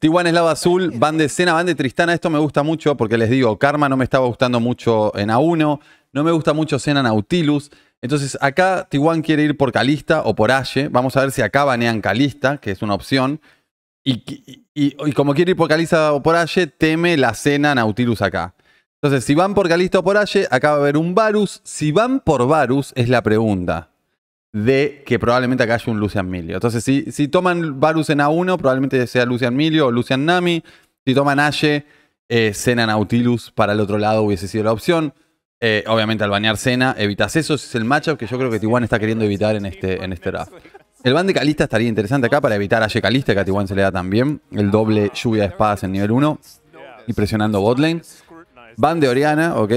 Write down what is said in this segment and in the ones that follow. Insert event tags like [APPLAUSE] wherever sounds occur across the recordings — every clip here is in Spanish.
T1 es lado azul, van de Cena, van de Tristana. Esto me gusta mucho porque les digo, Karma no me estaba gustando mucho en A1. No me gusta mucho Cena Nautilus. Entonces acá T1 quiere ir por Calista o por Ashe. Vamos a ver si acá banean Calista, que es una opción. Y, y, como quiere ir por Calista o por Ashe, teme la Cena Nautilus acá. Entonces, si van por Calista o por Ashe, acá va a haber un Varus. Si van por Varus, es la pregunta de que probablemente acá haya un Lucian Milio. Entonces, si, si toman Varus en A1, probablemente sea Lucian Milio o Lucian Nami. Si toman Ashe, eh, Nautilus para el otro lado hubiese sido la opción. Eh, obviamente al banear Cena evitas eso. Es el matchup que yo creo que Tijuana está queriendo evitar en este, en este draft. El ban de Calista estaría interesante acá para evitar a Ashe Calista, que a Tijuana se le da también. El doble lluvia de espadas en nivel 1 y presionando botlane. Ban de Oriana, ok.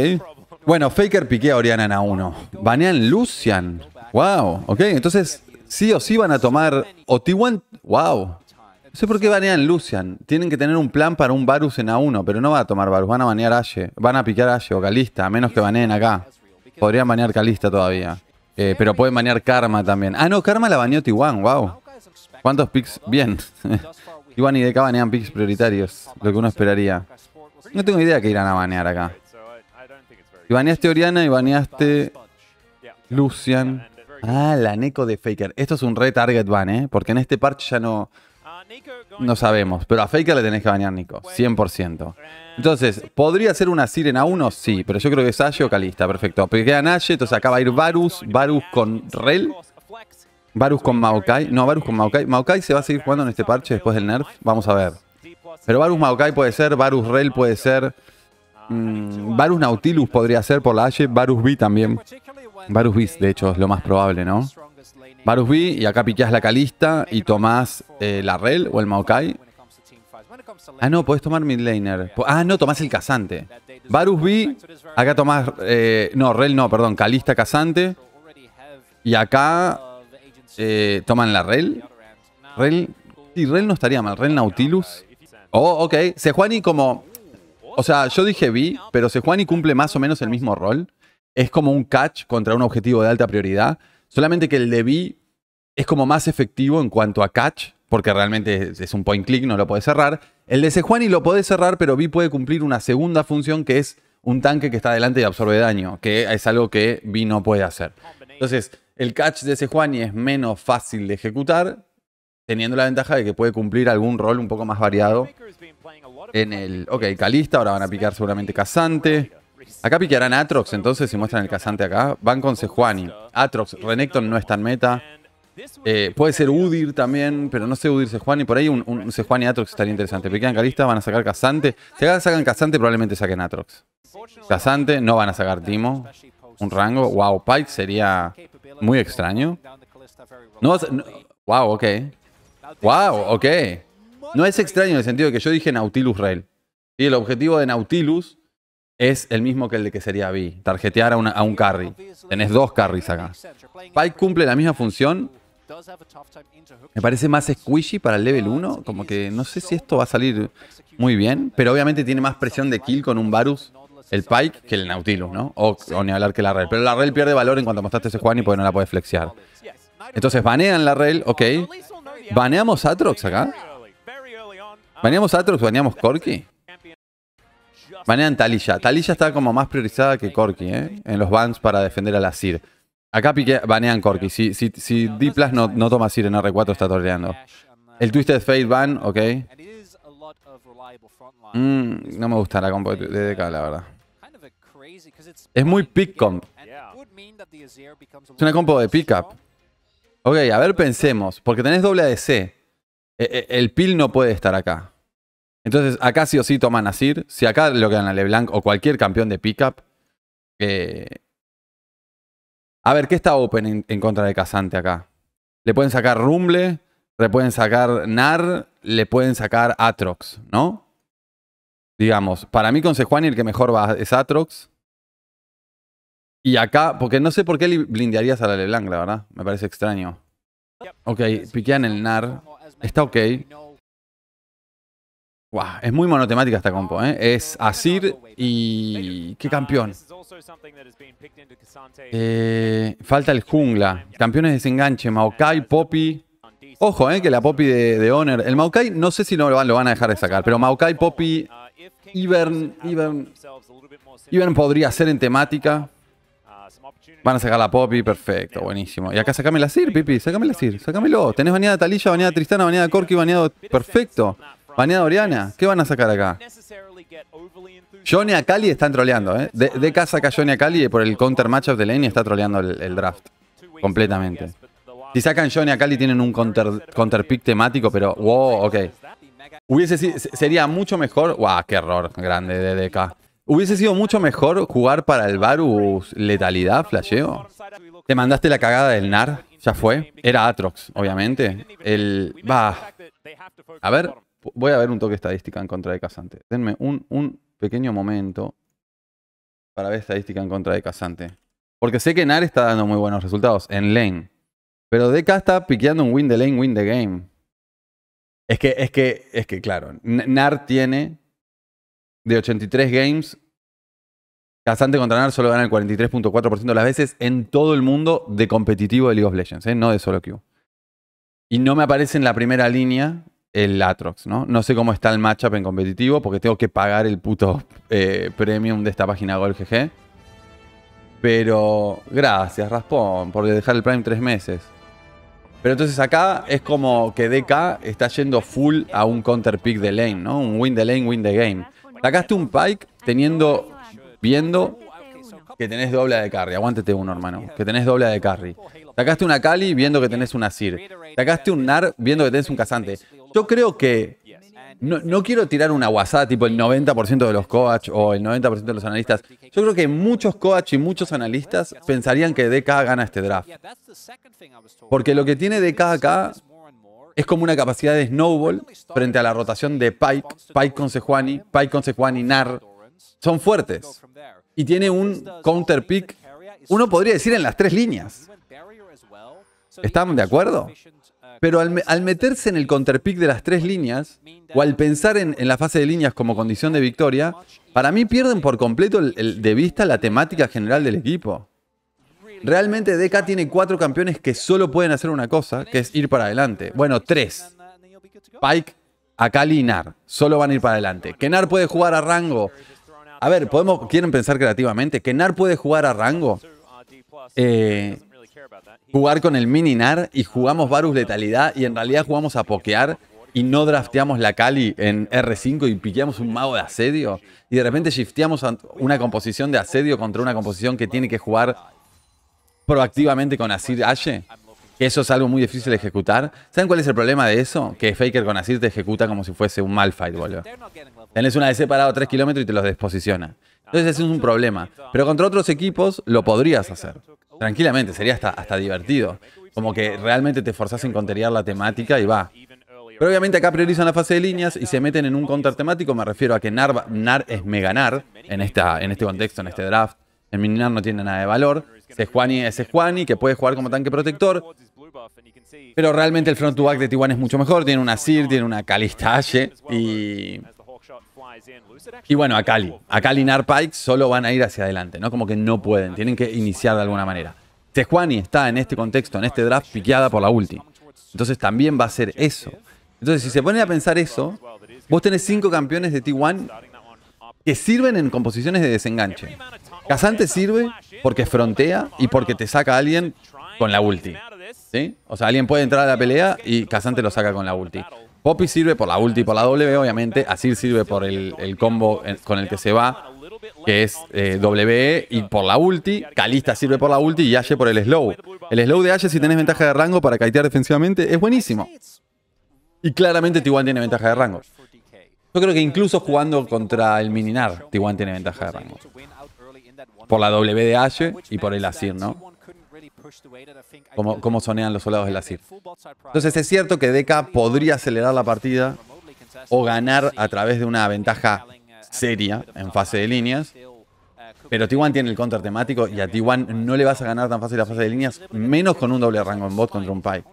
Bueno, Faker piquea a Oriana en A1. Banean Lucian. Wow, ok. Entonces, sí o sí van a tomar. O T1. Wow. No sé por qué banean Lucian. Tienen que tener un plan para un Varus en A1, pero no va a tomar Varus. Van a banear Ashe. Van a piquear Ashe o Calista, a menos que baneen acá. Podrían banear Calista todavía. Eh, pero pueden banear Karma también. Ah, no, Karma la baneó T1. Wow. ¿Cuántos picks? Bien. [LAUGHS] T1 y DK banean picks prioritarios. Lo que uno esperaría. No tengo idea que irán a banear acá. Y baneaste Oriana y baneaste Lucian. Ah, la Neko de Faker. Esto es un retarget ban, ¿eh? Porque en este parche ya no... No sabemos. Pero a Faker le tenés que banear Nico. 100%. Entonces, ¿podría ser una Sirena 1? Sí, pero yo creo que es Ashe o Calista. Perfecto. Porque queda Ashe, entonces acá va a ir Varus. Varus con Rel. Varus con Maokai. No, Varus con Maokai. Maokai se va a seguir jugando en este parche después del nerf. Vamos a ver. Pero Varus Maokai puede ser, Varus Rel puede ser, mm, Varus Nautilus podría ser por la Ashe, Varus B también. Varus B, de hecho, es lo más probable, ¿no? Varus B y acá piqueas la Calista y tomás eh, la Rel o el Maokai. Ah, no, podés tomar midlaner. Ah, no, tomás el Casante. Varus B, acá tomás... Eh, no, Rel no, perdón, Calista Casante. Y acá eh, toman la Rel. Rel... Sí, Rel no estaría mal. Rel Nautilus. Oh, ok. Sejuani como... O sea, yo dije B, pero Sejuani cumple más o menos el mismo rol. Es como un catch contra un objetivo de alta prioridad. Solamente que el de B es como más efectivo en cuanto a catch, porque realmente es un point click, no lo puede cerrar. El de Sejuani lo puede cerrar, pero B puede cumplir una segunda función que es un tanque que está delante y absorbe daño, que es algo que B no puede hacer. Entonces, el catch de Sejuani es menos fácil de ejecutar, teniendo la ventaja de que puede cumplir algún rol un poco más variado en el... Ok, Calista, ahora van a picar seguramente Casante. Acá piquearán Atrox, entonces, si muestran el Casante acá. Van con Sejuani. Atrox, Renekton no está en meta. Eh, puede ser Udir también, pero no sé Udir Sejuani. Por ahí un, un Sejuani Atrox estaría interesante. Piquean Calista, van a sacar Casante. Si acá sacan Casante, probablemente saquen Atrox. Casante, no van a sacar Timo. Un rango. Wow, Pike sería muy extraño. no wow, ok. Wow, ok. No es extraño en el sentido de que yo dije Nautilus Rail. Y el objetivo de Nautilus es el mismo que el de que sería B. Tarjetear a, un carry. Tenés dos carries acá. Pike cumple la misma función. Me parece más squishy para el level 1. Como que no sé si esto va a salir muy bien. Pero obviamente tiene más presión de kill con un Varus. El Pike que el Nautilus, ¿no? O, ni hablar que la Rail. Pero la Rail pierde valor en cuanto mostraste ese Juan y porque no la puedes flexear. Entonces banean la Rail, ok. ¿Baneamos Atrox acá? ¿Baneamos Atrox? ¿Baneamos Corki? Banean Talilla. Talilla está como más priorizada que Corki, ¿eh? En los bans para defender a la Sir. Acá pique, banean Corki. Si, si, si D no, no toma Sir en R4, está torreando. El Twisted Fate ban, ok. Mm, no me gusta la compo de DK, la verdad. Es muy pick comp. Es una compo de pickup. Ok, a ver, pensemos. Porque tenés doble ADC. E, e, el pil no puede estar acá. Entonces, acá sí o sí toman a Sir. Si acá lo quedan a LeBlanc o cualquier campeón de pickup. Eh... A ver, ¿qué está open en, contra de Casante acá? Le pueden sacar Rumble, le pueden sacar Nar, le pueden sacar Atrox, ¿no? Digamos, para mí con Sejuani el que mejor va es Atrox. Y acá, porque no sé por qué blindearías a la LeBlanc, la verdad. Me parece extraño. Ok, piquean el NAR. Está ok. Wow, es muy monotemática esta compo, ¿eh? Es Asir y... ¿Qué campeón? Eh, falta el jungla. Campeones de desenganche. Maokai, Poppy. Ojo, eh, que la Poppy de, Honor. El Maokai no sé si lo van, lo van a dejar de sacar, pero Maokai, Poppy, Ivern, Ivern, Ivern podría ser en temática. Van a sacar la Poppy, perfecto, buenísimo. Y acá sacame la Sir, Pipi, sacame la Sir, sacámelo. Tenés baneada Talilla, baneada Tristana, baneada Corky, baneado. Perfecto. Baneada Oriana. ¿Qué van a sacar acá? Johnny Akali están troleando, ¿eh? De, casa acá Johnny Akali por el counter matchup de lane está troleando el, draft. Completamente. Si sacan Johnny Akali tienen un counter, counter pick temático, pero wow, ok. Hubiese sería mucho mejor. Wow, qué error grande de DK. Hubiese sido mucho mejor jugar para el Varus letalidad, flasheo. Te mandaste la cagada del NAR, ya fue. Era Atrox, obviamente. El. Va. A ver, voy a ver un toque estadística en contra de Casante. Denme un, un pequeño momento para ver estadística en contra de Casante. Porque sé que NAR está dando muy buenos resultados en lane. Pero DK está piqueando un win the lane, win the game. Es que, es que, es que, claro, NAR tiene de 83 games. Casante contra NAR solo gana el 43.4% de las veces en todo el mundo de competitivo de League of Legends, ¿eh? no de solo Q. Y no me aparece en la primera línea el Atrox, ¿no? No sé cómo está el matchup en competitivo porque tengo que pagar el puto eh, premium de esta página GolGG. Pero gracias, Raspón, por dejar el Prime tres meses. Pero entonces acá es como que DK está yendo full a un counter pick de lane, ¿no? Un win the lane, win the game. Sacaste un Pike teniendo, viendo que tenés doble de carry. Aguántate uno, hermano. Que tenés doble de carry. Sacaste una Kali viendo que tenés una Sir. Sacaste un Nar viendo que tenés un Casante. Yo creo que no, no, quiero tirar una guasada tipo el 90% de los coach o el 90% de los analistas. Yo creo que muchos coach y muchos analistas pensarían que DK gana este draft. Porque lo que tiene DK acá es como una capacidad de snowball frente a la rotación de Pike, Pike con Sejuani, Pike con Sejuani, Nar. Son fuertes. Y tiene un counter pick, uno podría decir en las tres líneas. ¿Están de acuerdo? Pero al, meterse en el counterpick de las tres líneas, o al pensar en, la fase de líneas como condición de victoria, para mí pierden por completo de vista la temática general del equipo. Realmente DK tiene cuatro campeones que solo pueden hacer una cosa, que es ir para adelante. Bueno, tres. Pike, Akali y Nar. Solo van a ir para adelante. Que Nar puede jugar a rango. A ver, podemos, ¿quieren pensar creativamente? Que Nar puede jugar a rango. Eh, jugar con el mini NAR y jugamos Varus Letalidad y en realidad jugamos a pokear y no drafteamos la Kali en R5 y piqueamos un mago de asedio y de repente shifteamos una composición de asedio contra una composición que tiene que jugar proactivamente con Asir Ashe. Que eso es algo muy difícil de ejecutar. ¿Saben cuál es el problema de eso? Que Faker con Asir te ejecuta como si fuese un Malfight, boludo. Tenés una DC parado a 3 kilómetros y te los desposiciona. Entonces ese es un problema. Pero contra otros equipos lo podrías hacer. Tranquilamente, sería hasta, hasta divertido. Como que realmente te forzás en conteriar la temática y va. Pero obviamente acá priorizan la fase de líneas y se meten en un counter temático. Me refiero a que NAR, NAR es meganar en, esta, en este contexto, en este draft. El mininar no tiene nada de valor. Sejuani es Sejuani, que puede jugar como tanque protector. Pero realmente el front to back de Tijuan es mucho mejor. Tiene una Sir, tiene una Kalista Ashe y... Y bueno, a Cali. A Cali Nar Pike solo van a ir hacia adelante, ¿no? Como que no pueden, tienen que iniciar de alguna manera. Tejuani está en este contexto, en este draft, piqueada por la ulti. Entonces también va a ser eso. Entonces, si se ponen a pensar eso, vos tenés cinco campeones de T1 que sirven en composiciones de desenganche. Casante sirve porque frontea y porque te saca a alguien con la ulti. ¿Sí? O sea, alguien puede entrar a la pelea y Casante lo saca con la ulti. Poppy sirve por la ulti y por la W, obviamente. Asir sirve por el combo con el que se va, que es eh, WE y por la ulti. Kalista sirve por la ulti y Ashe por el slow. El slow de Ashe, si tenés ventaja de rango para kitear defensivamente, es buenísimo. Y claramente T1 tiene ventaja de rango. Yo creo que incluso jugando contra el Mininar, T1 tiene ventaja de rango. Por la W de Ashe y por el Asir, ¿no? Cómo, cómo sonean los soldados del Asir. Entonces es cierto que DK podría acelerar la partida o ganar a través de una ventaja seria en fase de líneas. Pero T1 tiene el counter temático y a T1 no le vas a ganar tan fácil la fase de líneas, menos con un doble rango en bot contra un Pike.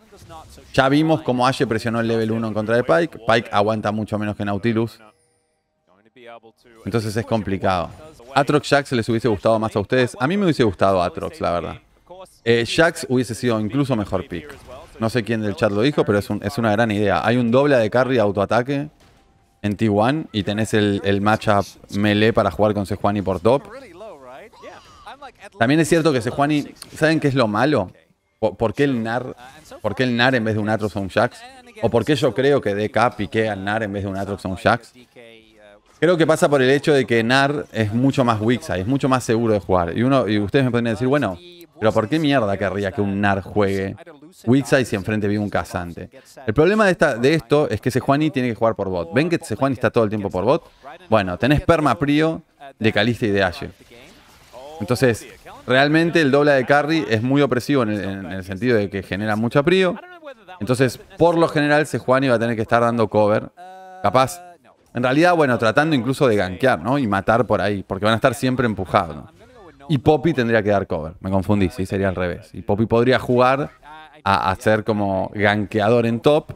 Ya vimos cómo Ashe presionó el level 1 en contra de Pike. Pike aguanta mucho menos que Nautilus. Entonces es complicado. Atrox Jax les hubiese gustado más a ustedes. A mí me hubiese gustado Atrox, la verdad. Eh, Jax hubiese sido incluso mejor pick. No sé quién del chat lo dijo, pero es, un- es una gran idea. Hay un doble de carry autoataque en T1 y tenés el, el matchup melee para jugar con Sejuani por top. También es cierto que Sejuani, ¿saben qué es lo malo? ¿Por, qué el NAR, por qué el NAR en vez de un Atrox o un Jax? ¿O por qué yo creo que DK piqué al NAR en vez de un Atrox o un Jax? Creo que pasa por el hecho de que NAR es mucho más Wixai, es mucho más seguro de jugar. Y uno y ustedes me pueden decir, bueno, pero ¿por qué mierda querría que un NAR juegue Wixai si enfrente vive un cazante? El problema de, esta, de esto es que Sejuani tiene que jugar por bot. ¿Ven que Sejuani está todo el tiempo por bot? Bueno, tenés Perma Prio de Calista y de Ashe. Entonces, realmente el doble de carry es muy opresivo en el, en el sentido de que genera mucha prio. Entonces, por lo general, Sejuani va a tener que estar dando cover. Capaz, en realidad, bueno, tratando incluso de gankear, ¿no? Y matar por ahí, porque van a estar siempre empujados. ¿no? Y Poppy tendría que dar cover. Me confundí, sí, sería al revés. Y Poppy podría jugar a, a ser como gankeador en top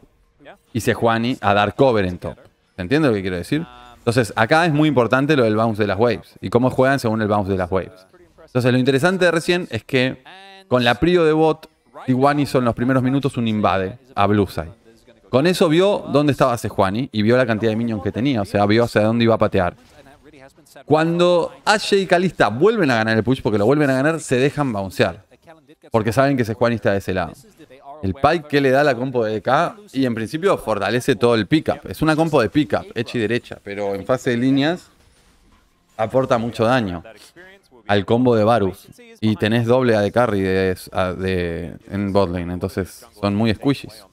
y Sejuani a dar cover en top. ¿Se entiende lo que quiero decir? Entonces, acá es muy importante lo del bounce de las waves y cómo juegan según el bounce de las waves. Entonces, lo interesante de recién es que con la prio de bot, T1 hizo en los primeros minutos un invade a Blueside. Con eso vio dónde estaba Sejuani y vio la cantidad de minions que tenía, o sea, vio hacia dónde iba a patear. Cuando Ashe y Kalista vuelven a ganar el push, porque lo vuelven a ganar, se dejan bouncear. Porque saben que Sejuani está de ese lado. El pike que le da la compo de DK y en principio fortalece todo el pickup. Es una compo de pickup, hecha y derecha, pero en fase de líneas aporta mucho daño al combo de Varus. Y tenés doble AD carry de, de- en botlane, entonces son muy squishies.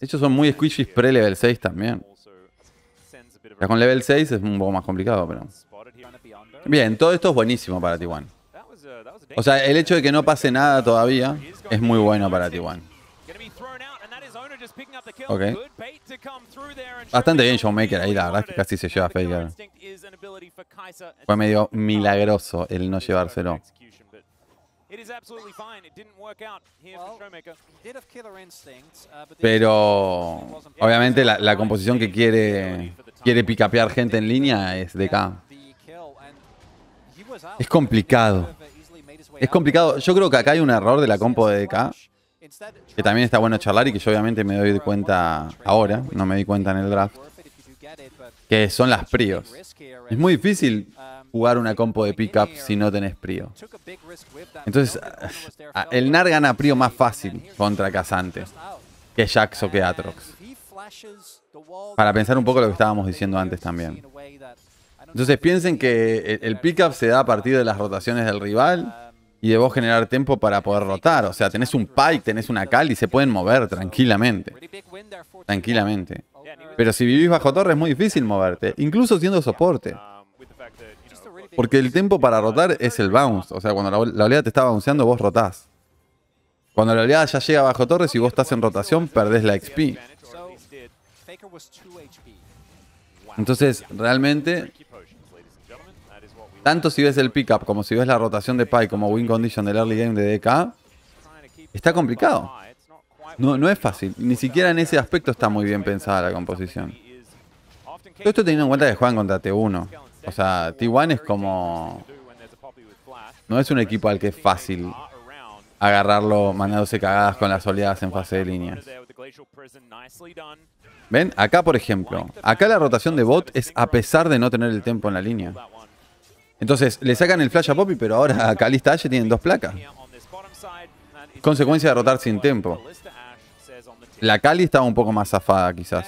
De hecho son muy squishies pre-level 6 también. Ya con level 6 es un poco más complicado, pero... Bien, todo esto es buenísimo para T1. O sea, el hecho de que no pase nada todavía es muy bueno para T1. Ok. Bastante bien Showmaker ahí, la verdad es que casi se lleva a Faker. Fue medio milagroso el no llevárselo. Pero obviamente la composición que quiere quiere picapear gente en línea es DK. Es complicado. Es complicado. Yo creo que acá hay un error de la compo de DK que también está bueno charlar y que yo obviamente me doy cuenta ahora, no me di cuenta en el draft, que son las prios. Es muy difícil jugar una compo de pickup si no tenés prio. Entonces, el NAR gana prio más fácil contra Casante que Jax o que Atrox. Para pensar un poco lo que estábamos diciendo antes también. Entonces piensen que el, pickup se da a partir de las rotaciones del rival y de vos generar tiempo para poder rotar. O sea, tenés un Pike, tenés una Cal y se pueden mover tranquilamente. Tranquilamente. Pero si vivís bajo torre es muy difícil moverte, incluso siendo soporte. Porque el tiempo para rotar es el bounce. O sea, cuando la, oleada te está bounceando, vos rotás. Cuando la oleada ya llega bajo torre, si vos estás en rotación, perdés la XP. Entonces, realmente, tanto si ves el pickup como si ves la rotación de Pi como win condition del early game de DK, está complicado. No, no es fácil. Ni siquiera en ese aspecto está muy bien pensada la composición. Todo esto teniendo en cuenta que juegan contra T1. O sea, T1 es como... No es un equipo al que es fácil agarrarlo mandándose cagadas con las oleadas en fase de líneas. ¿Ven? Acá, por ejemplo, acá la rotación de bot es a pesar de no tener el tempo en la línea. Entonces, le sacan el flash a Poppy, pero ahora a Kalista Ashe tienen dos placas. Consecuencia de rotar sin tempo. La Kali estaba un poco más zafada, quizás.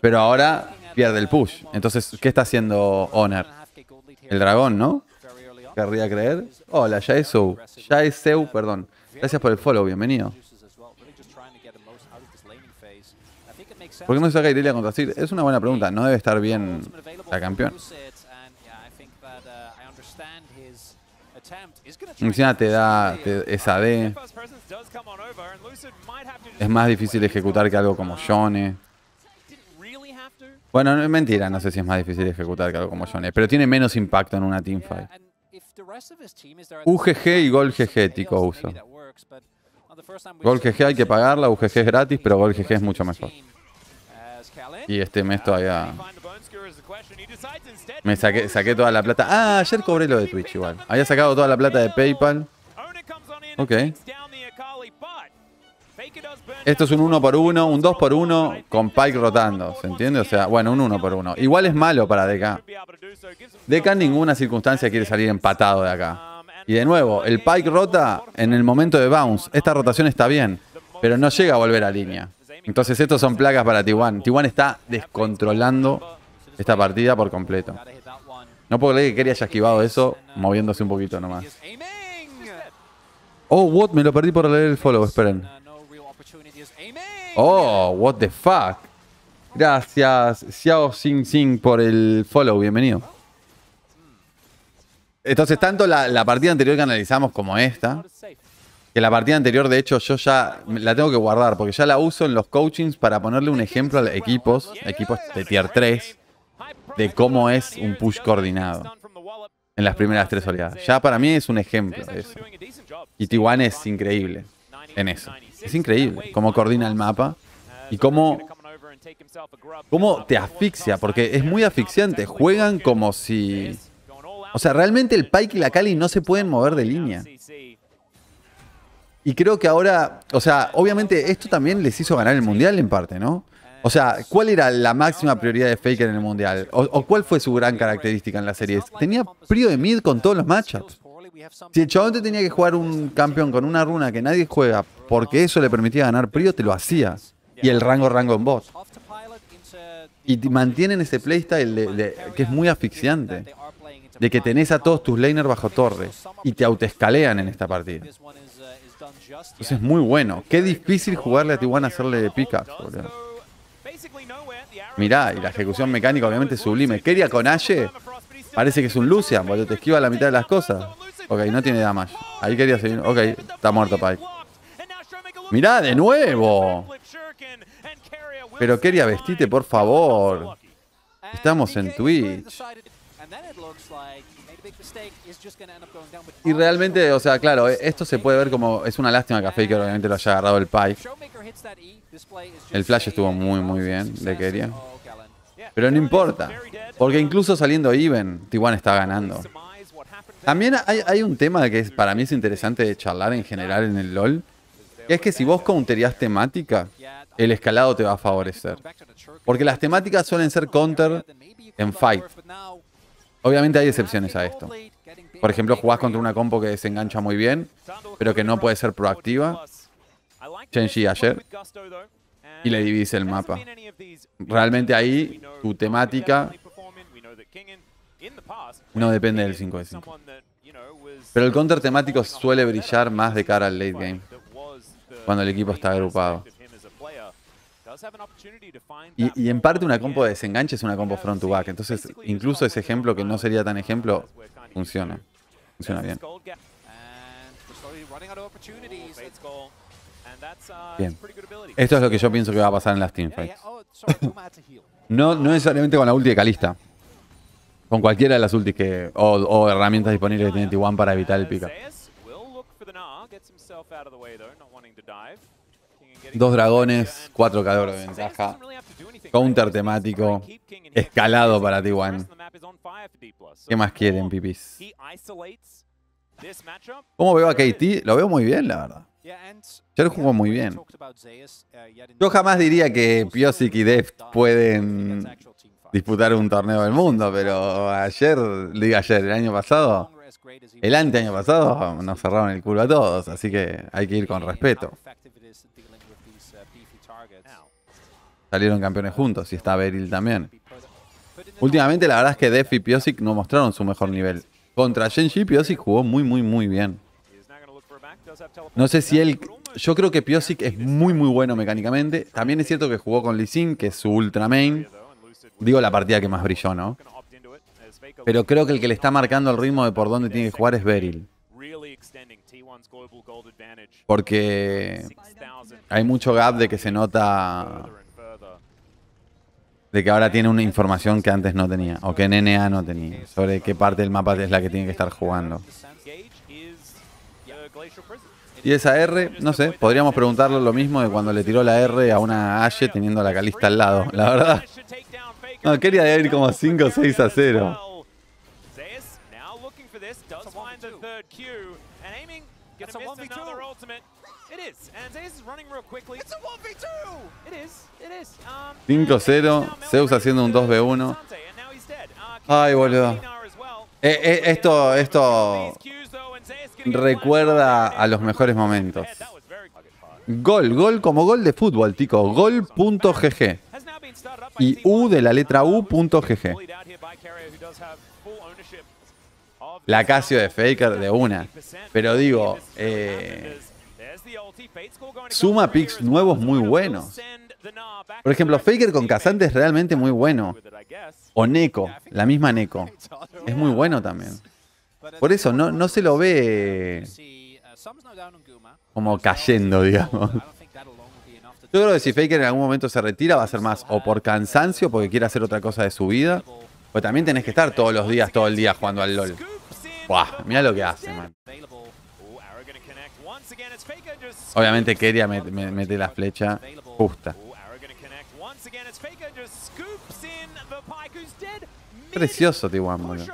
Pero ahora pierde el push. Entonces, ¿qué está haciendo Honor? El dragón, ¿no? Querría creer. Hola, Yaesou. Yaeseu, perdón. Gracias por el follow, bienvenido. ¿Por qué no se saca Irelia contra Sir? Es una buena pregunta. No debe estar bien la campeón. Encima te da te- esa D. Es más difícil ejecutar que algo como Yone. Bueno, no es mentira, no sé si es más difícil ejecutar que algo como Yone, pero tiene menos impacto en una teamfight. UGG y Gol GG, Tico uso. Gol GG hay que pagarla, UGG es gratis, pero Gol GG es mucho mejor. Y este mes todavía... Me saqué, saqué toda la plata. Ah, ayer cobré lo de Twitch igual. Había sacado toda la plata de PayPal. Ok. Esto es un 1 por 1 un 2 por 1 con Pike rotando, ¿se entiende? O sea, bueno, un 1 por 1 Igual es malo para DK. DK en ninguna circunstancia quiere salir empatado de acá. Y de nuevo, el Pike rota en el momento de bounce. Esta rotación está bien, pero no llega a volver a línea. Entonces estos son placas para T1. T1 está descontrolando esta partida por completo. No puedo creer que Kerry haya esquivado eso moviéndose un poquito nomás. Oh, what? Me lo perdí por leer el follow, esperen. Oh, what the fuck. Gracias, Xiao Xing Xing, por el follow. Bienvenido. Entonces, tanto la, partida anterior que analizamos como esta, que la partida anterior, de hecho, yo ya la tengo que guardar, porque ya la uso en los coachings para ponerle un ejemplo a equipos, equipos de tier 3, de cómo es un push coordinado en las primeras tres oleadas. Ya para mí es un ejemplo de eso. Y Tijuana es increíble en eso. Es increíble cómo coordina el mapa y cómo, cómo te asfixia, porque es muy asfixiante. Juegan como si o sea, realmente el Pike y la Kali no se pueden mover de línea. Y creo que ahora, o sea, obviamente esto también les hizo ganar el Mundial en parte, ¿no? O sea, ¿cuál era la máxima prioridad de Faker en el Mundial? ¿O, cuál fue su gran característica en la serie? Tenía prio de mid con todos los matchups. Si el chabón te tenía que jugar un campeón con una runa que nadie juega porque eso le permitía ganar prio, te lo hacía. Y el rango rango en bot. Y mantienen ese playstyle que es muy asfixiante de que tenés a todos tus laners bajo torre y te autoescalean en esta partida. Eso es muy bueno. Qué difícil jugarle a Tijuana hacerle pickups, boludo. Mirá, y la ejecución mecánica obviamente es sublime. Keria con Ashe parece que es un Lucian, boludo. Te esquiva la mitad de las cosas. Ok, no tiene damage. Ahí quería seguir. Ok, está muerto Pike. Mirá, de nuevo. Pero Keria, vestite, por favor. Estamos en Twitch. Y realmente, o sea, claro, esto se puede ver como es una lástima que a Faker obviamente lo haya agarrado el Pike. El flash estuvo muy muy bien de Keria. Pero no importa, porque incluso saliendo even, Tijuana está ganando. También hay, hay, un tema que es, para mí es interesante de charlar en general en el LoL, que es que si vos counterías temática, el escalado te va a favorecer. Porque las temáticas suelen ser counter en fight. Obviamente hay excepciones a esto. Por ejemplo, jugás contra una compo que se engancha muy bien, pero que no puede ser proactiva. Chenji ayer. Y le divide el mapa. Realmente ahí tu temática no depende del 5 de 5. Pero el counter temático suele brillar más de cara al late game. Cuando el equipo está agrupado. Y, en parte una compo de desenganche es una compo front to back. Entonces, incluso ese ejemplo que no sería tan ejemplo, funciona. Funciona bien. Bien. Esto es lo que yo pienso que va a pasar en las teamfights. [LAUGHS] no, no necesariamente con la ulti de Calista. Con cualquiera de las ultis que. O, herramientas disponibles que tiene T1 para evitar el pick Dos dragones, cuatro k de ventaja. Counter temático. Escalado para T1. ¿Qué más quieren, pipis? ¿Cómo veo a KT? Lo veo muy bien, la verdad. Yo jugó muy bien. Yo jamás diría que Piosic y Deft pueden disputar un torneo del mundo, pero ayer, diga ayer, el año pasado, el ante año pasado, nos cerraron el culo a todos, así que hay que ir con respeto. Salieron campeones juntos y está Beryl también. Últimamente la verdad es que Def y Piosic no mostraron su mejor nivel. Contra Genji, Piosic jugó muy, muy, muy bien. No sé si él... Yo creo que Piosic es muy, muy bueno mecánicamente. También es cierto que jugó con Lee que es su ultra main. Digo la partida que más brilló, ¿no? Pero creo que el que le está marcando el ritmo de por dónde tiene que jugar es Beryl. Porque hay mucho gap de que se nota de que ahora tiene una información que antes no tenía, o que NNA no tenía, sobre qué parte del mapa es la que tiene que estar jugando. Y esa R, no sé, podríamos preguntarle lo mismo de cuando le tiró la R a una Ashe teniendo la calista al lado, la verdad. No, quería ir como 5 o 6 a 0. It is. And Zeus is running real quickly. It's a 1v2! It is. It is. Um, 5-0, Zeus haciendo un 2v1. Ay, boludo. Eh, eh, esto, esto recuerda a los mejores momentos. Gol, gol como gol de fútbol, tico. Gol.gg. Y U de la letra U.gg. La Casio de Faker de una. Pero digo, eh, suma picks nuevos muy buenos. Por ejemplo, Faker con Kazante es realmente muy bueno. O Neko, la misma Neko. Es muy bueno también. Por eso no, no se lo ve como cayendo, digamos. Yo creo que si Faker en algún momento se retira va a ser más o por cansancio, porque quiere hacer otra cosa de su vida, o también tenés que estar todos los días, todo el día jugando al LOL. Buah, mira lo que hace, man. Obviamente Keria mete la flecha justa. Precioso T1, boludo.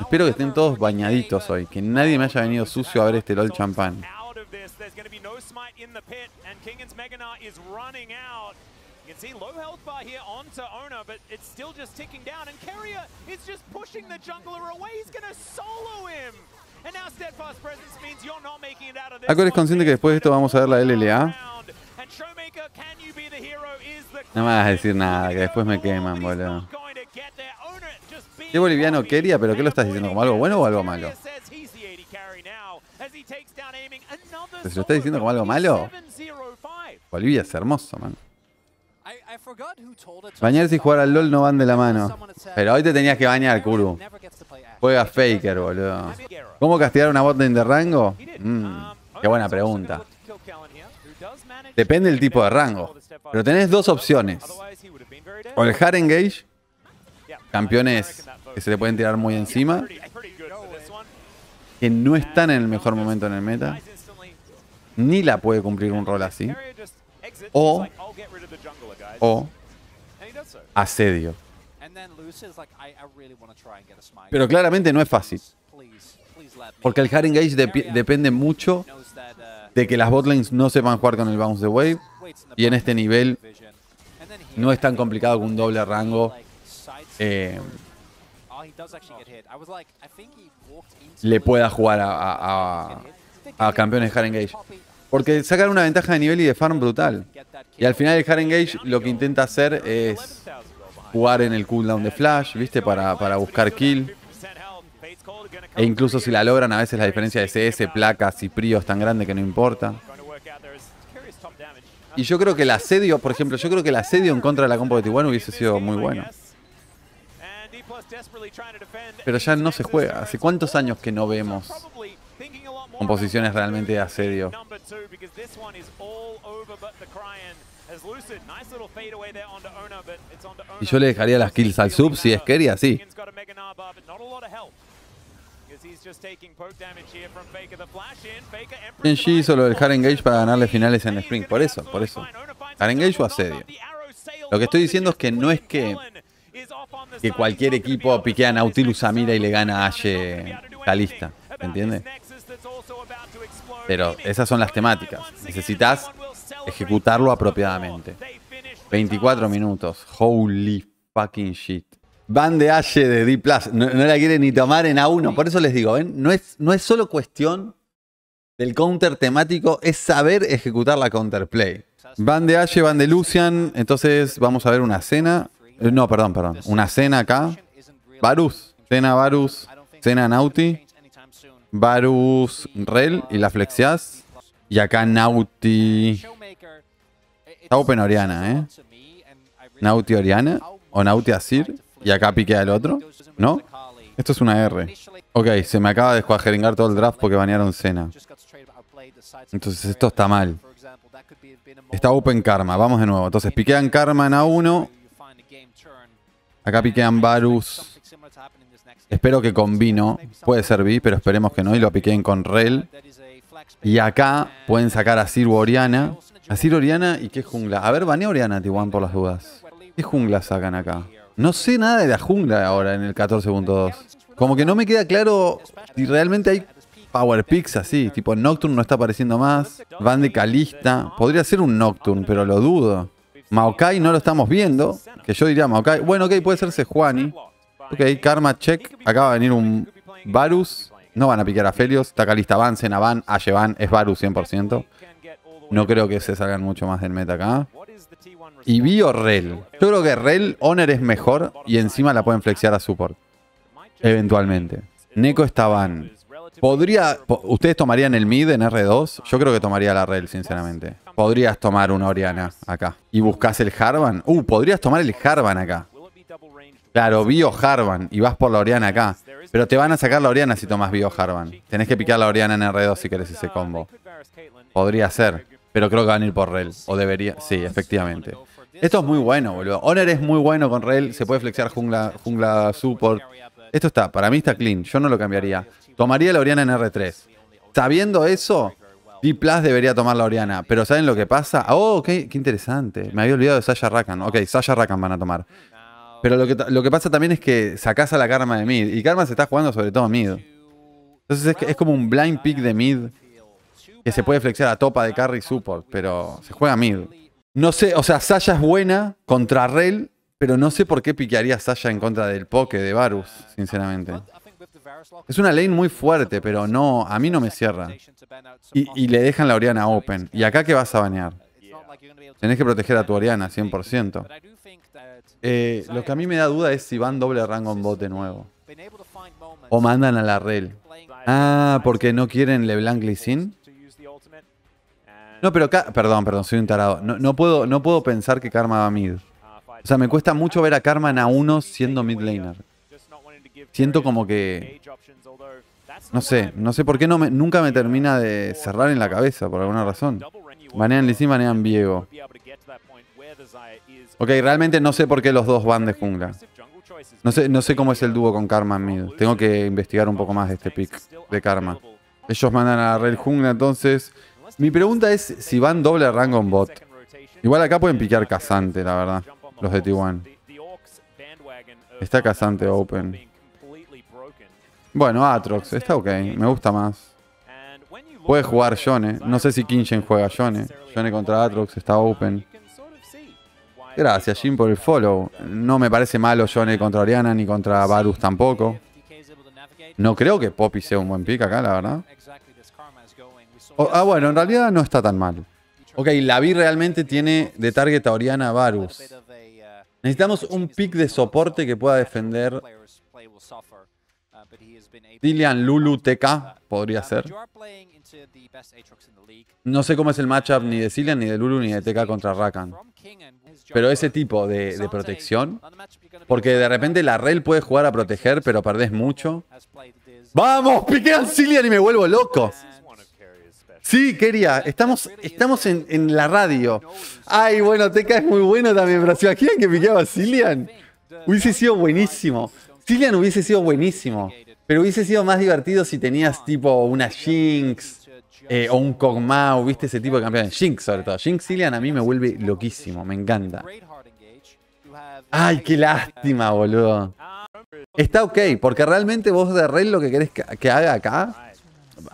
Espero que estén todos bañaditos hoy, que nadie me haya venido sucio a ver este LOL champán. You can see low health bar here onto Ona, but it's still just ticking down. And Keria is just pushing the jungler away. He's going to solo him. Acor es consciente que después de esto vamos a ver la LLA. No me vas a decir nada, que después me queman, boludo. ¿Qué boliviano quería? ¿Pero qué lo estás diciendo? ¿Como algo bueno o algo malo? ¿Se lo estás diciendo como algo malo? Bolivia es hermoso, man. Bañarse y jugar al LOL no van de la mano. Pero hoy te tenías que bañar, Kuru. Juega Faker, boludo. ¿Cómo castigar una botlane de rango? Mm, qué buena pregunta. Depende del tipo de rango. Pero tenés dos opciones. O el hard engage, campeones que se le pueden tirar muy encima, que no están en el mejor momento en el meta, ni la puede cumplir un rol así. O, o asedio. Pero claramente no es fácil. Porque el hard engage depende mucho de que las botlines no sepan jugar con el bounce de wave. Y en este nivel no es tan complicado que un doble rango eh, le pueda jugar a, a, campeones hard engage. Porque sacan una ventaja de nivel y de farm brutal. Y al final el hard engage lo que intenta hacer es jugar en el cooldown de flash, ¿viste? Para, para buscar kill. E incluso si la logran, a veces la diferencia de CS, placas y Prio es tan grande que no importa. Y yo creo que el asedio, por ejemplo, yo creo que el asedio en contra de la compo de Tijuana hubiese sido muy bueno. Pero ya no se juega. ¿Hace cuántos años que no vemos composiciones realmente de asedio? Y yo le dejaría las kills al sub si es quería, sí. Genji hizo lo del hard engage para ganarle finales en el Spring. Por eso, por eso. Hard engage o asedio. Lo que estoy diciendo es que no es que, que cualquier equipo piquea a Nautilus a Mira y le gana a Ashe Calista. ¿Me entiendes? Pero esas son las temáticas. Necesitas ejecutarlo apropiadamente. 24 minutos. Holy fucking shit. Van de Ashe de D no, no, la quiere ni tomar en A1. Por eso les digo, No, es, no es solo cuestión del counter temático, es saber ejecutar la counterplay. Van de Ashe, van de Lucian. Entonces vamos a ver una cena. Eh, no, perdón, perdón. Una cena acá. Varus. Cena Varus. Cena Nauti. Varus Rel y la flexias. Y acá Nauti. Está Open Oriana, ¿eh? Nauti Oriana. O Nauti Asir. Y acá piquea el otro. ¿No? Esto es una R. Ok, se me acaba de descuajeringar todo el draft porque banearon Cena. Entonces esto está mal. Está Open Karma. Vamos de nuevo. Entonces piquean Karma en A1. Acá piquean Varus. Espero que con Vino. Puede ser B, pero esperemos que no. Y lo piqueen con Rel. Y acá pueden sacar a Sir Oriana. A Sir Oriana y qué jungla. A ver, banea Oriana, Tiwan, por las dudas. ¿Qué jungla sacan acá? No sé nada de la jungla ahora en el 14.2. Como que no me queda claro si realmente hay Power Picks así, tipo Nocturne no está apareciendo más. Van de Calista. Podría ser un Nocturne, pero lo dudo. Maokai no lo estamos viendo. Que yo diría Maokai. Bueno, ok, puede ser Sejuani. Ok, Karma check. Acaba de venir un Varus. No van a piquear a Felios. Está Calista Van, Van, Van. Es Varus 100%. No creo que se salgan mucho más del meta acá. Y Bio Rel. Yo creo que Rel Honor es mejor y encima la pueden flexear a support. Eventualmente. Neko está Van. Podría. ¿Ustedes tomarían el mid en R2? Yo creo que tomaría la Rel, sinceramente. Podrías tomar una Oriana acá. ¿Y buscas el Harvan? Uh, podrías tomar el Harvan acá. Claro, Bio Harvan. Y vas por la Oriana acá. Pero te van a sacar la Oriana si tomas Bio Harvan. Tenés que picar la Oriana en R2 si querés ese combo. Podría ser. Pero creo que van a ir por Rel. O debería. Sí, efectivamente. Esto es muy bueno, boludo. Honor es muy bueno con Rel. Se puede flexear jungla, jungla support. Esto está, para mí está clean. Yo no lo cambiaría. Tomaría la Oriana en R3. Sabiendo eso, D debería tomar la Oriana. Pero ¿saben lo que pasa? Oh, qué, qué interesante. Me había olvidado de Sasha Rakan. Ok, Sasha Rakan van a tomar. Pero lo que, lo que pasa también es que sacás a la Karma de mid. Y Karma se está jugando sobre todo mid. Entonces es, es como un blind pick de mid que se puede flexear a topa de carry support, pero se juega mid. No sé, o sea, Sasha es buena contra Rel, pero no sé por qué piquearía Sasha en contra del Poke de Varus, sinceramente. Es una lane muy fuerte, pero no, a mí no me cierra. Y, le dejan la Oriana open. ¿Y acá qué vas a banear? Tenés que proteger a tu Oriana 100%. Eh, lo que a mí me da duda es si van doble rango en bot de nuevo. O mandan a la Rel. Ah, porque no quieren LeBlanc Lee no, pero perdón, perdón, soy un tarado. No, puedo, no puedo pensar que Karma va mid. O sea, me cuesta mucho ver a Karma en A1 siendo mid laner. Siento como que... No sé, no sé por qué no nunca me termina de cerrar en la cabeza, por alguna razón. Banean Lissin, banean Viego. Ok, realmente no sé por qué los dos van de jungla. No sé, no sé cómo es el dúo con Karma en mid. Tengo que investigar un poco más de este pick de Karma. Ellos mandan a la Red Jungla, entonces mi pregunta es si van doble rango en bot. Igual acá pueden piquear Casante, la verdad. Los de T1. Está Casante open. Bueno, Atrox. Está ok. Me gusta más. Puede jugar Yone. No sé si Kinshen juega Yone. Yone contra Atrox está open. Gracias, Jim, por el follow. No me parece malo Yone contra Oriana ni contra Varus tampoco. No creo que Poppy sea un buen pick acá, la verdad ah, bueno, en realidad no está tan mal. Ok, la vi realmente tiene de target a Oriana Varus. Necesitamos un pick de soporte que pueda defender. Dillian Lulu TK podría ser. No sé cómo es el matchup ni de Cillian, ni de Lulu, ni de TK contra Rakan. Pero ese tipo de, de, protección. Porque de repente la Rel puede jugar a proteger, pero perdés mucho. ¡Vamos! Piquean Cillian y me vuelvo loco. Sí, quería. Estamos, estamos en, la radio. Ay, bueno, Teca es muy bueno también, pero ¿se imaginan que piqueaba a Cillian? Hubiese sido buenísimo. Cillian hubiese sido buenísimo. Pero hubiese sido más divertido si tenías tipo una Jinx eh, o un Kog'Maw, ¿viste? Ese tipo de campeones. Jinx, sobre todo. Jinx Cillian a mí me vuelve loquísimo, me encanta. Ay, qué lástima, boludo. Está ok, porque realmente vos de Rey lo que querés que haga acá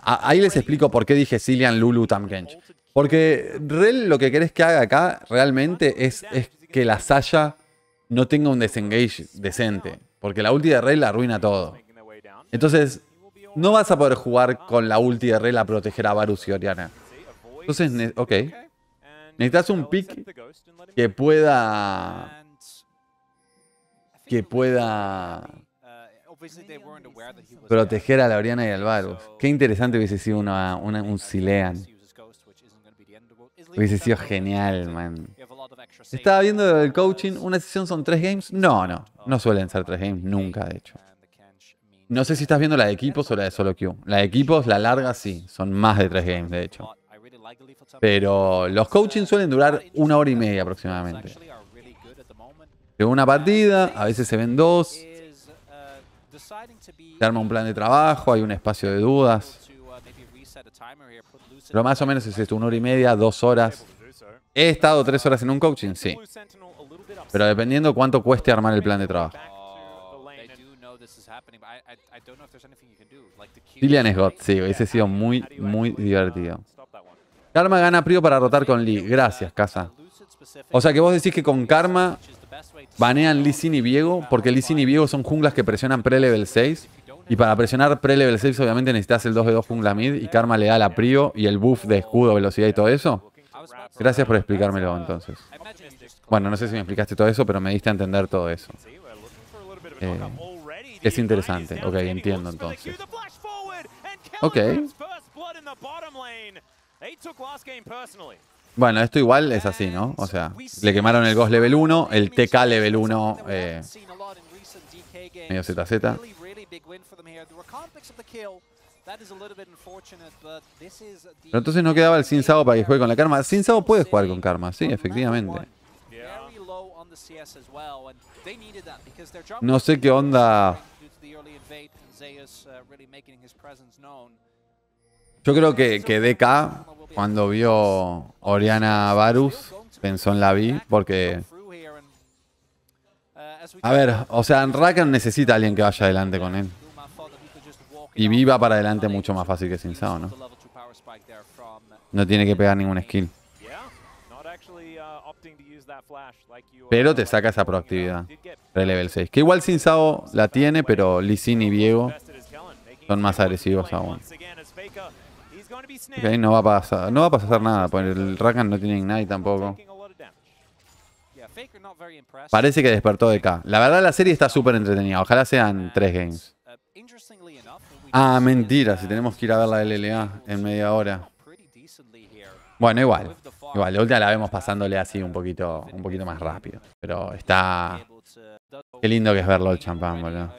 ahí les explico por qué dije Cillian, Lulu, Tamkench. Porque Rel lo que querés que haga acá realmente es, es que la Saya no tenga un desengage decente. Porque la ulti de Rel arruina todo. Entonces, no vas a poder jugar con la ulti de Rel a proteger a Varus y Oriana. Entonces, ok. Necesitas un pick que pueda... Que pueda Proteger a la Oriana y al Varus. Qué interesante hubiese sido una, un Silean. Hubiese sido genial, man. Estaba viendo el coaching. ¿Una sesión son tres games? No, no. No suelen ser tres games, nunca, de hecho. No sé si estás viendo la de equipos o la de solo queue. La de equipos, la larga, sí. Son más de tres games, de hecho. Pero los coaching suelen durar una hora y media aproximadamente. De una partida, a veces se ven dos. Se arma un plan de trabajo, hay un espacio de dudas. Pero más o menos es esto, una hora y media, dos horas. ¿He estado tres horas en un coaching? Sí. Pero dependiendo cuánto cueste armar el plan de trabajo. Lilian es God, sí, hubiese sido muy, muy divertido. Karma gana Prio para rotar con Lee. Gracias, Casa. O sea que vos decís que con Karma banean Lee Sin y Viego, porque Lee Sin y Viego son junglas que presionan pre-level 6. Y para presionar pre-level 6 obviamente necesitas el 2v2 jungla mid y Karma le da la Prio y el buff de escudo, velocidad y todo eso. Gracias por explicármelo entonces. Bueno, no sé si me explicaste todo eso, pero me diste a entender todo eso. Eh, es interesante. Ok, entiendo entonces. Ok. Bueno, esto igual es así, ¿no? O sea, le quemaron el Ghost level 1, el TK level 1, eh, medio ZZ. Pero entonces no quedaba el Sin Sao para que juegue con la Karma. Sin Sao puede jugar con Karma, sí, efectivamente. No sé qué onda. Yo creo que, que DK, cuando vio Oriana Varus, pensó en la Vi, porque. A ver, o sea, Rakan necesita a alguien que vaya adelante con él. Y Vi va para adelante mucho más fácil que Sin Sao, ¿no? No tiene que pegar ningún skill. Pero te saca esa proactividad. De level 6. Que igual Sin Sao la tiene, pero Lee Sin y Viego son más agresivos aún. Ok, no va a pasar, no va a pasar nada, porque el Rakan no tiene Ignite tampoco. Parece que despertó de K. La verdad la serie está súper entretenida. Ojalá sean tres games. Ah, mentira, si tenemos que ir a ver la LLA en media hora. Bueno, igual. Igual, la última la vemos pasándole así un poquito, un poquito más rápido. Pero está... Qué lindo que es verlo el champán, boludo.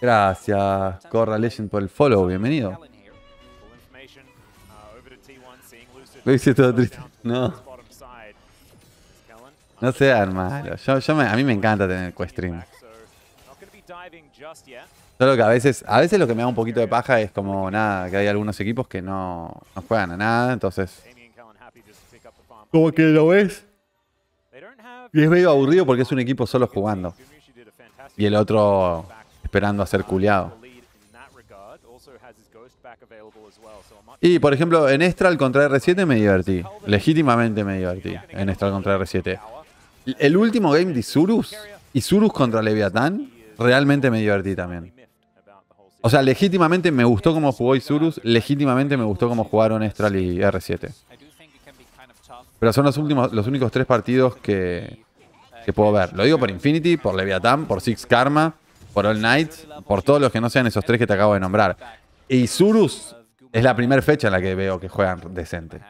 Gracias, Corra Legend, por el follow. Bienvenido. Lo hice todo triste. No. No sean malos. A mí me encanta tener Quest Stream. Solo que a veces, a veces lo que me da un poquito de paja es como nada, que hay algunos equipos que no, no juegan a nada, entonces. Como que lo ves. Y es medio aburrido porque es un equipo solo jugando. Y el otro esperando a ser culiado. Y por ejemplo, en Estral contra R7 me divertí. Legítimamente me divertí en Estral contra R7. El último game de Isurus, Isurus contra Leviatán, realmente me divertí también. O sea, legítimamente me gustó cómo jugó Isurus, legítimamente me gustó cómo jugaron Estral y R7. Pero son los últimos, los únicos tres partidos que, que puedo ver. Lo digo por Infinity, por Leviathan, por Six Karma, por All Knights, por todos los que no sean esos tres que te acabo de nombrar. E Isurus es la primera fecha en la que veo que juegan decente.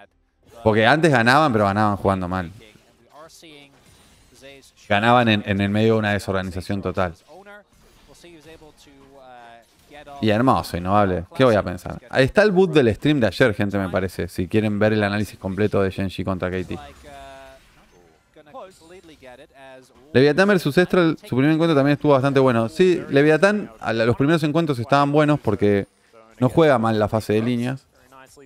Porque antes ganaban, pero ganaban jugando mal. Ganaban en, en el medio de una desorganización total. Y hermoso, innovable. ¿Qué voy a pensar? Ahí está el boot del stream de ayer, gente, me parece. Si quieren ver el análisis completo de Genji contra KT. Leviatán vs Estral, su primer encuentro también estuvo bastante bueno. Sí, Leviatán, los primeros encuentros estaban buenos porque no juega mal la fase de líneas.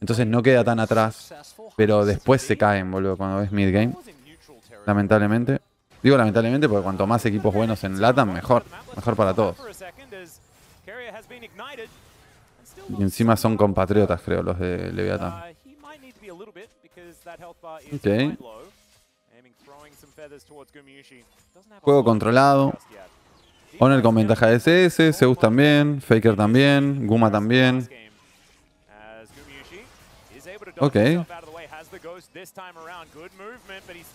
Entonces no queda tan atrás. Pero después se caen, boludo, cuando ves mid-game. Lamentablemente. Digo lamentablemente porque cuanto más equipos buenos en LATAM, mejor. Mejor para todos. Y encima son compatriotas, creo, los de Leviathan. Ok. Juego controlado. Honor con ventaja de CS, Zeus también, Faker también, Guma también. Ok.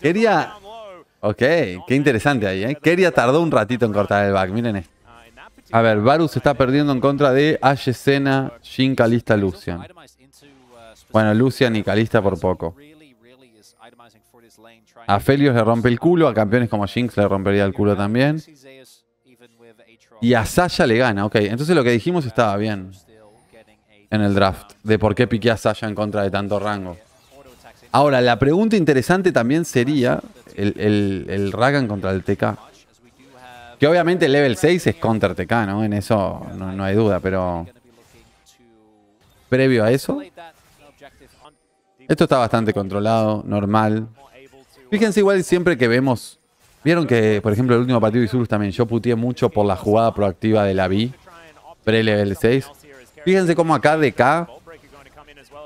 Quería... Ok, qué interesante ahí, ¿eh? Quería tardó un ratito en cortar el back, miren esto. A ver, Varus está perdiendo en contra de Ashe Sena, Jin, Kalista, Lucian. Bueno, Lucian y Kalista por poco. A Felios le rompe el culo, a campeones como Jinx le rompería el culo también. Y a Sasha le gana, ok. Entonces lo que dijimos estaba bien en el draft, de por qué piqué a Sasha en contra de tanto rango. Ahora, la pregunta interesante también sería el, el, el Ragan contra el TK. Que obviamente el level 6 es counter TK, ¿no? En eso no, hay duda, pero... Previo a eso... Esto está bastante controlado, normal. Fíjense igual siempre que vemos Vieron que, por ejemplo, el último partido de Isurus también, yo puteé mucho por la jugada proactiva de la B, pre-level 6. Fíjense cómo acá DK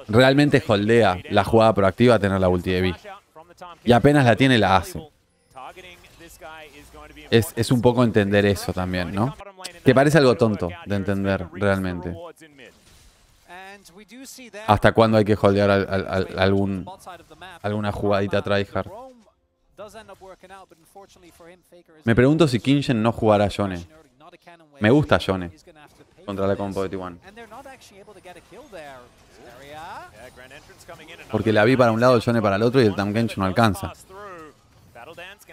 realmente holdea la jugada proactiva a tener la ulti de B. Y apenas la tiene, la hace. Es, es un poco entender eso también, ¿no? Que parece algo tonto de entender realmente. Hasta cuándo hay que holdear al- al- al- algún, alguna jugadita tryhard. Me pregunto si Kingen no jugará Yone Me gusta Yone contra la compo de T1. Porque la vi para un lado, Yone para el otro y el Tamkench no alcanza.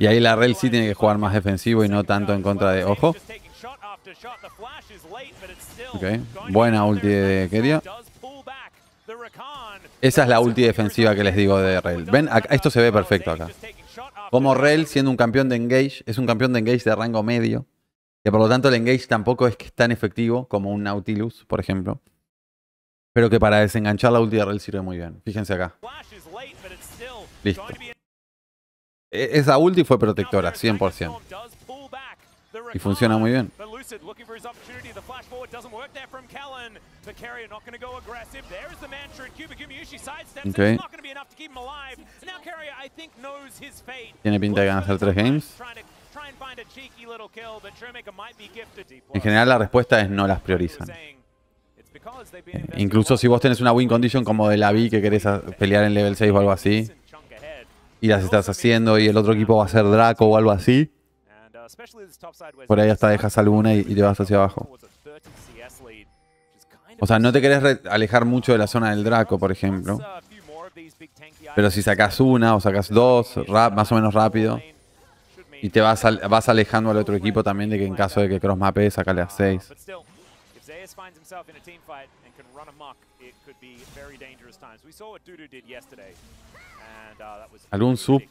Y ahí la Rel sí tiene que jugar más defensivo y no tanto en contra de... Ojo. Buena ulti de Keria. Esa es la ulti defensiva que les digo de Rel. Ven, esto se ve perfecto acá. Como Rel, siendo un campeón de Engage, es un campeón de Engage de rango medio. Que por lo tanto el Engage tampoco es que es tan efectivo como un Nautilus, por ejemplo. Pero que para desenganchar la ulti de Rel sirve muy bien. Fíjense acá. Listo. E- Esa ulti fue protectora, 100%. Y funciona muy bien. Okay. Tiene pinta de ganar hacer tres games. En general la respuesta es no las priorizan. Eh, Incluso si vos tenés una win condition como de la V que querés pelear en level 6 o algo así, y las estás haciendo y el otro equipo va a ser Draco o algo así, Por ahí hasta dejas alguna y, y te vas hacia abajo. o sea, no te querés alejar mucho de la zona del Draco, por ejemplo, pero si sacás una o sacás dos, más o menos rápido, y te vas, al- vas alejando al otro equipo también de que en caso de que cross mapee, sacale a 6. ¿Algún sub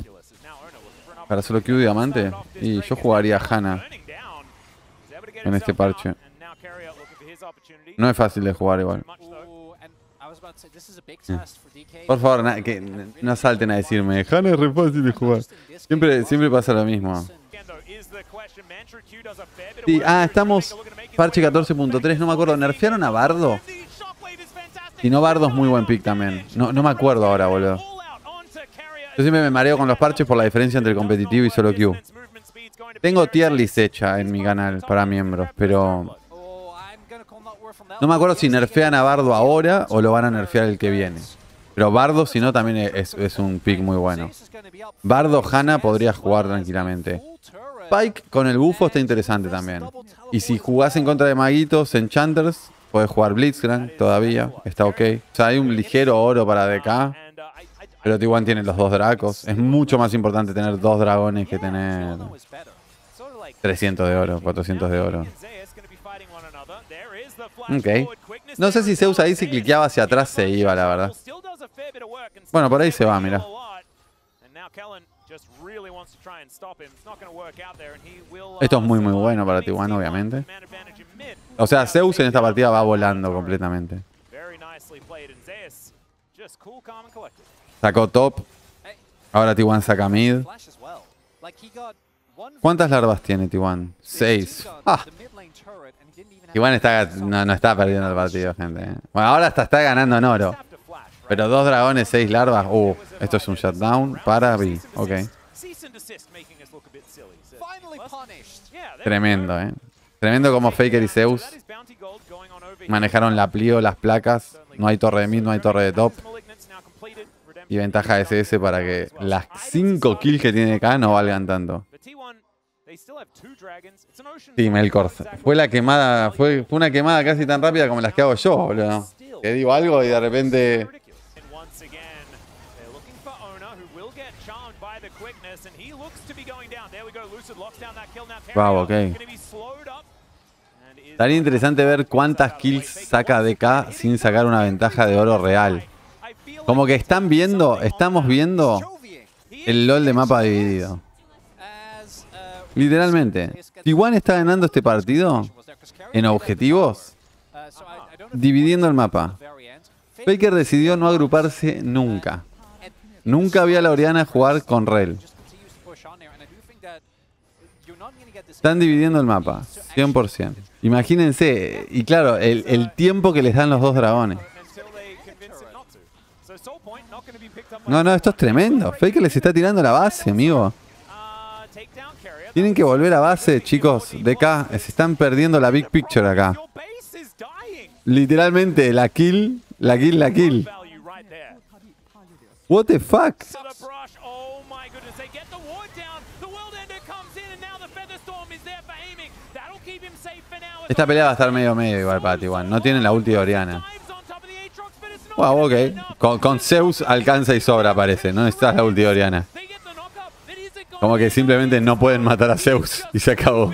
para solo Q diamante? Y yo jugaría a Hanna. en este parche. No es fácil de jugar igual. Por favor, na- que no salten a decirme, Hanna es re fácil de jugar. Siempre, siempre pasa lo mismo. Sí, ah, estamos parche 14.3, no me acuerdo, ¿nerfearon a Bardo? Si no, Bardo es muy buen pick también. No, no me acuerdo ahora, boludo. Yo siempre me mareo con los parches por la diferencia entre competitivo y solo Q. Tengo tier list hecha en mi canal para miembros, pero no me acuerdo si nerfean a Bardo ahora o lo van a nerfear el que viene. Pero Bardo, si no, también es, es un pick muy bueno. Bardo, Hanna podría jugar tranquilamente. Pike con el bufo está interesante también. Y si jugás en contra de maguitos, Enchanters, podés jugar Blitzcrank todavía, está ok. O sea, hay un ligero oro para DK, pero T1 tiene los dos dracos. Es mucho más importante tener dos dragones que tener 300 de oro, 400 de oro. Ok. No sé si Zeus ahí si cliqueaba hacia atrás se iba, la verdad. Bueno, por ahí se va, mira. Esto es muy muy bueno para T1, obviamente. O sea, Zeus en esta partida va volando completamente. Sacó top, ahora T1 saca mid. ¿Cuántas larvas tiene T1? Seis. Ah, T1 está, no, no está perdiendo el partido, gente. eh. Bueno, ahora hasta está ganando en oro. Pero dos dragones, seis larvas. Uh, esto es un shutdown para B. Ok. Tremendo, eh. Tremendo como Faker y Zeus manejaron la plio, las placas. No hay torre de mid, no hay torre de top. Y ventaja de SS para que las 5 kills que tiene acá no valgan tanto. Sí, Melkor. Fue la quemada, fue, fue una quemada casi tan rápida como las que hago yo, boludo. Que digo algo y de repente. Wow, ok. Estaría interesante ver cuántas kills saca DK sin sacar una ventaja de oro real. Como que están viendo, estamos viendo el LOL de mapa dividido. Literalmente. T1 está ganando este partido en objetivos, dividiendo el mapa. Faker decidió no agruparse nunca. Nunca vi a la Oriana jugar con Rel. Están dividiendo el mapa, 100%. Imagínense, y claro, el tiempo que les dan los dos dragones. No, no, esto es tremendo. Faker les está tirando la base, amigo. Tienen que volver a base, chicos. DK, se están perdiendo la big picture acá. Literalmente, la kill, la kill, la kill. What the fuck? Esta pelea va a estar medio medio igual para T1. No tienen la ulti de Oriana. Ok. Con, Zeus alcanza y sobra, parece. No necesitas la ulti Oriana. Como que simplemente no pueden matar a Zeus y se acabó.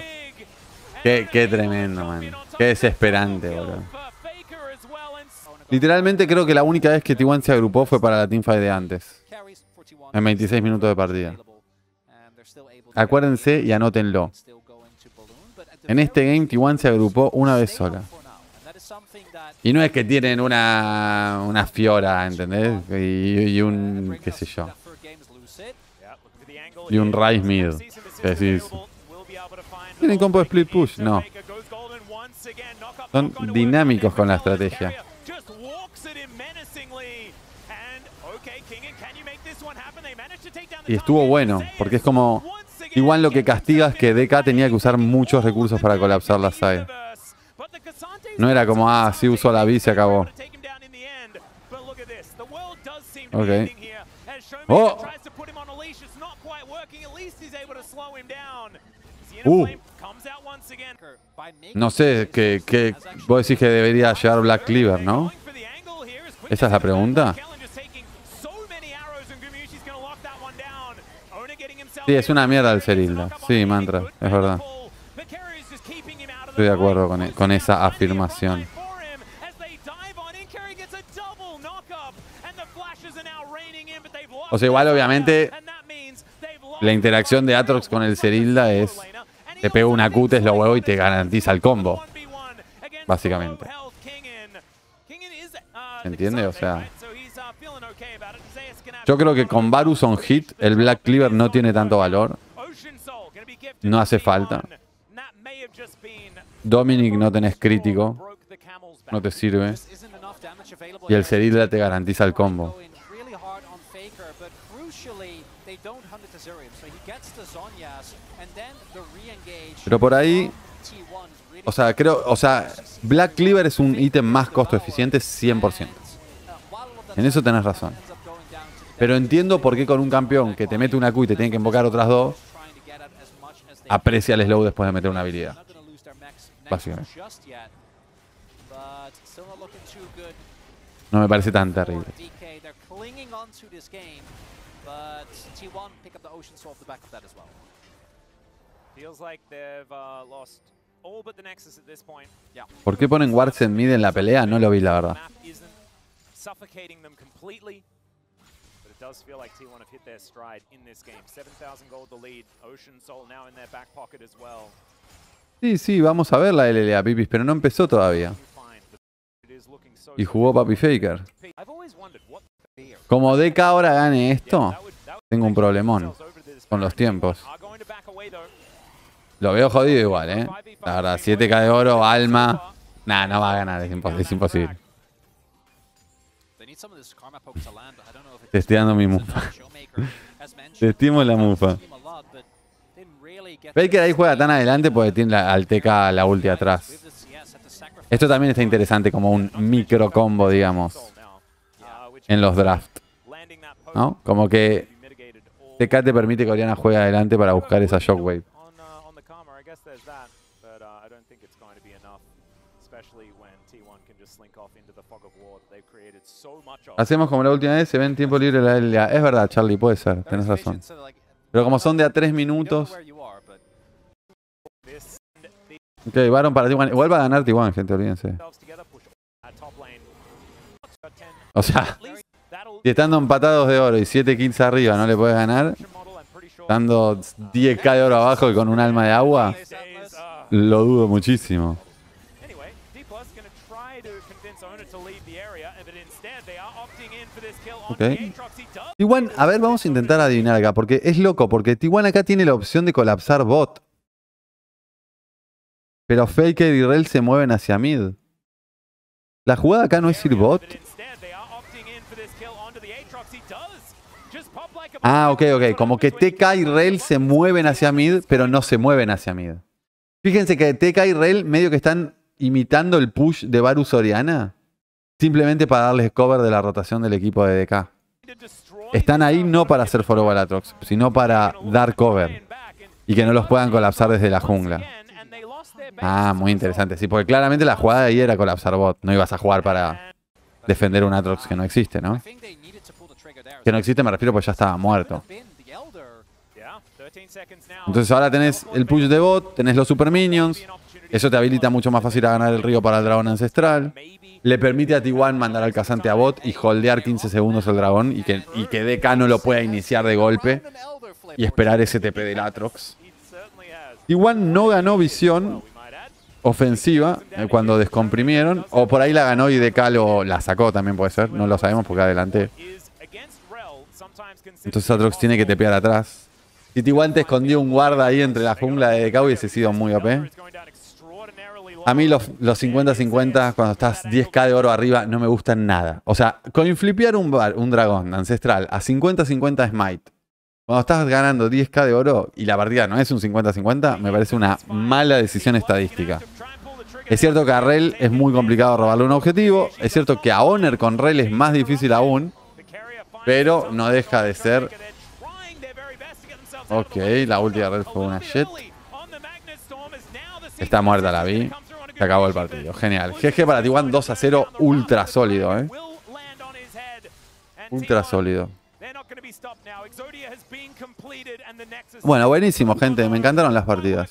Qué, tremendo, man. Qué desesperante, boludo. Literalmente creo que la única vez que T1 se agrupó fue para la teamfight de antes. carries 41 En 26 minutos de partida. Acuérdense y anótenlo. En este game T1 se agrupó una vez sola. Y no es que tienen una, una fiora, ¿entendés? Y, un, qué sé yo. Y un. Rise mid. Que decís, ¿Tienen the combo de split push? No. Son dinámicos on con la estrategia. Y estuvo bueno, porque es como... Igual lo que castiga es que DK tenía que usar muchos recursos para colapsar la side. No era como, ah, sí usó la B y se acabó. Ok. Oh. Uh. No sé, que, que vos decís que debería llevar Black Cleaver, ¿no? ¿Esa es la pregunta? Sí, es una mierda el Zerilda. Sí, Mantra, es verdad. Estoy de acuerdo con, e- con esa afirmación. O sea, igual obviamente la interacción de Atrox con el Zerilda es te pega una Q, te lo huevo y te garantiza el combo. Básicamente. ¿Se entiende? O sea, Yo creo que con Varus on hit el Black Cleaver no tiene tanto valor. No hace falta. Dominic no tenés crítico, no te sirve. Y el. Zerilda te garantiza el combo. Pero por ahí, from T1 is really o sea, creo, o sea, Black Cleaver es un ítem más costo eficiente 100%. En eso tenés razón. Pero entiendo por qué con un campeón que te mete una Q y te tiene que invocar otras dos, aprecia el slow después de meter una habilidad. Básicamente. No me parece tan terrible. DK, they're clinging on to this game, but T1 pick up the Ocean Soul off the back of that as well. Feels like they've uh, lost all but the Nexus at this point. ¿Por qué ponen Wards en mid en la pelea? No lo vi, la verdad. Sí, sí, vamos a ver la LLA, Pipis, pero no empezó todavía. Y jugó Papi Faker. Como DK ahora gane esto, tengo un problemón con los tiempos. Lo veo jodido igual, ¿eh? La verdad, 7K de oro, alma. Nah, no va a ganar, es, impos- es imposible. Testeando mi mufa. [LAUGHS] Testimo la mufa. Faker ahí juega tan adelante porque tiene la- al TK la ulti atrás. Esto también está interesante como un micro combo, digamos, en los drafts, ¿no? Como que TK te permite que Oriana juegue adelante para buscar esa shockwave. on on the karma. I guess there's that, but I don't think it's going to be enough, especially when T1 can just slink off into the fog of war that they've created so much of. Hacemos como la última vez, se ven tiempo libre la LLA. Es verdad, Charlie, puede ser, tenés razón. Pero como son de a 3 you don't know minutos, ok, Baron para T1. Igual va a ganar T1, gente, olvídense. themselves together push at top lane. 10. O sea, si estando empatados de oro y 7 kills arriba no le puedes ganar, dando 10k de oro abajo y con un alma de agua, lo dudo muchísimo. Ok. T1, a ver, vamos a intentar adivinar acá, porque es loco, porque T1 acá tiene la opción de colapsar bot. Pero Faker y Rel se mueven hacia mid. La jugada acá no es ir bot. Ah, ok, ok. Como que TK y Rel se mueven hacia mid, pero no se mueven hacia mid. Fíjense que TK y Rel medio que están imitando el push de Varus Oriana. Simplemente para darles cover de la rotación del equipo de DK. Están ahí no para hacer follow a sino para dar cover. Y que no los puedan colapsar desde la jungla. Ah, muy interesante. Sí, porque claramente la jugada de ahí era colapsar bot. No ibas a jugar para defender un Atrox que no existe, ¿no? Que no existe me refiero porque ya estaba muerto. Entonces ahora tenés el push de bot, tenés los super minions. Eso te habilita mucho más fácil a ganar el río para el dragón ancestral. Le permite a T1 mandar al cazante a bot y holdear 15 segundos el dragón y que, y que DK no lo pueda iniciar de golpe y esperar ese TP del Atrox. T1 no ganó visión ofensiva eh, cuando descomprimieron, o por ahí la ganó y DK lo, la sacó también puede ser, no lo sabemos porque adelanté. Entonces Atrox tiene que tepear atrás. Si T1 te escondió un guarda ahí entre la jungla de DK hubiese sido muy OP. A mí los 50-50, cuando estás 10k de oro arriba, no me gustan nada. O sea, con flipear un, un dragón ancestral a 50-50 smite, cuando estás ganando 10k de oro y la partida no es un 50-50, me parece una mala decisión estadística. Es cierto que a Rel es muy complicado robarle un objetivo. Es cierto que a Honor con Rel es más difícil aún. Pero no deja de ser... Ok, la última Rel fue una shit. Está muerta la vi. Se acabó el partido. Genial. GG para T1 2 a 0. Ultra sólido, ¿eh? Ultra sólido. Bueno, buenísimo, gente. Me encantaron las partidas.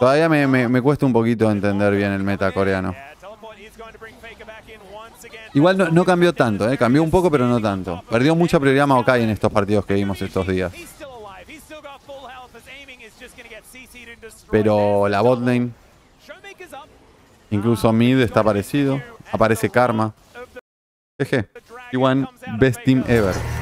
Todavía me, me, cuesta un poquito entender bien el meta coreano. Igual no, no, cambió tanto, ¿eh? cambió un poco pero no tanto. Perdió mucha prioridad Maokai en estos partidos que vimos estos días. Pero la botlane Incluso Mid está parecido. Aparece Karma. GG. T1 Best Team Ever.